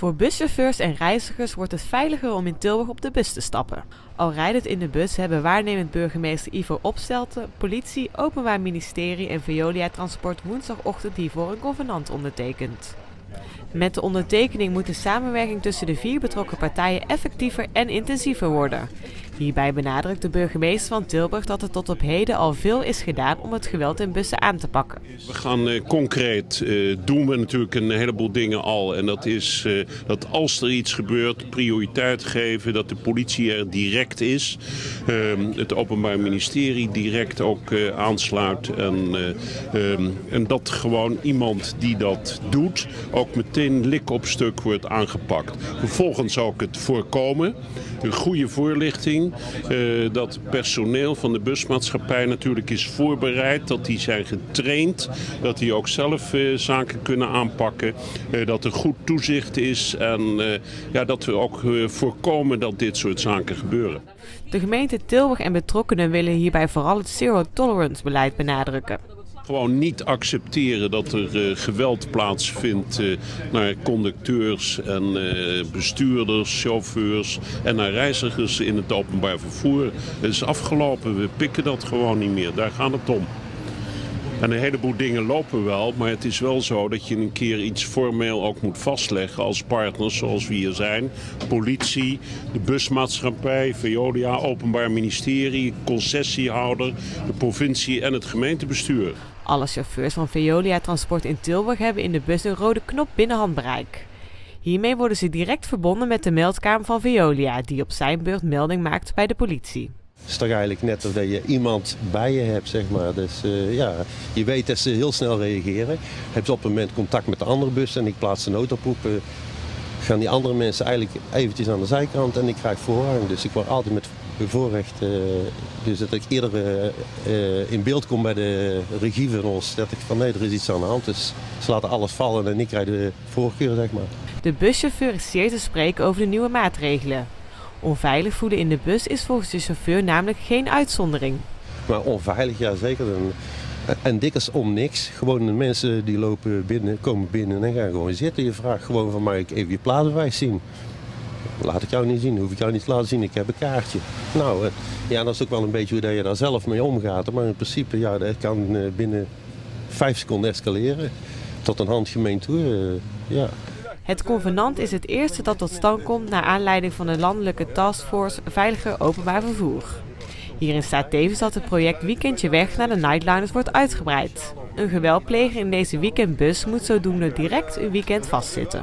Voor buschauffeurs en reizigers wordt het veiliger om in Tilburg op de bus te stappen. Al rijdend in de bus hebben waarnemend burgemeester Ivo Opstelten, politie, Openbaar Ministerie en Veolia Transport woensdagochtend hiervoor een convenant ondertekend. Met de ondertekening moet de samenwerking tussen de vier betrokken partijen effectiever en intensiever worden. Hierbij benadrukt de burgemeester van Tilburg dat er tot op heden al veel is gedaan om het geweld in bussen aan te pakken. We gaan uh, concreet uh, doen we natuurlijk een heleboel dingen al. En dat is uh, dat als er iets gebeurt, prioriteit geven, dat de politie er direct is. Ehm, het Openbaar Ministerie direct ook aansluit. En, ehm, en dat gewoon iemand die dat doet, ook meteen lik op stuk wordt aangepakt. Vervolgens ik het voorkomen. Een goede voorlichting. Uh, dat personeel van de busmaatschappij natuurlijk is voorbereid. Dat die zijn getraind. Dat die ook zelf uh, zaken kunnen aanpakken. Uh, dat er goed toezicht is. En ja, dat we ook voorkomen dat dit soort zaken gebeuren. De gemeente Tilburg en betrokkenen willen hierbij vooral het zero tolerance beleid benadrukken gewoon niet accepteren dat er uh, geweld plaatsvindt uh, naar conducteurs en uh, bestuurders, chauffeurs en naar reizigers in het openbaar vervoer. Het is afgelopen, we pikken dat gewoon niet meer. Daar gaat het om. En een heleboel dingen lopen wel, maar het is wel zo dat je een keer iets formeel ook moet vastleggen als partners zoals we hier zijn. Politie, de busmaatschappij, Veolia, Openbaar Ministerie, concessiehouder, de provincie en het gemeentebestuur. Alle chauffeurs van Veolia Transport in Tilburg hebben in de bus een rode knop binnen handbereik. Hiermee worden ze direct verbonden met de meldkamer van Veolia, die op zijn beurt melding maakt bij de politie. Het is toch eigenlijk net of je iemand bij je hebt, zeg maar. Dus uh, ja, je weet dat ze heel snel reageren. Heb ze op een moment contact met de andere bus en ik plaats de noodoproep. Uh, gaan die andere mensen eigenlijk eventjes aan de zijkant en ik krijg voorrang. Dus ik word altijd met bevoorrecht. Uh, dus dat ik eerder in beeld kom bij de regie van ons. Dat ik van nee, er is iets aan de hand. Dus ze laten alles vallen en ik krijg de voorkeur, zeg maar. De buschauffeur is zeer te spreken over de nieuwe maatregelen. Onveilig voelen in de bus is volgens de chauffeur namelijk geen uitzondering. Maar onveilig, ja zeker. En, en dikwijls om niks. Gewoon de mensen die lopen binnen, komen binnen en gaan gewoon zitten. Je vraagt gewoon van mij even je plaatsbewijs zien. Laat ik jou niet zien, hoef ik jou niet te laten zien, ik heb een kaartje. Nou, ja, dat is ook wel een beetje hoe je daar zelf mee omgaat. Maar in principe, ja, dat kan binnen vijf seconden escaleren. Tot een handgemeen toe, ja. Het convenant is het eerste dat tot stand komt naar aanleiding van de landelijke taskforce Veiliger Openbaar Vervoer. Hierin staat tevens dat het project Weekendje Weg naar de Nightliners wordt uitgebreid. Een geweldpleger in deze weekendbus moet zodoende direct een weekend vastzitten.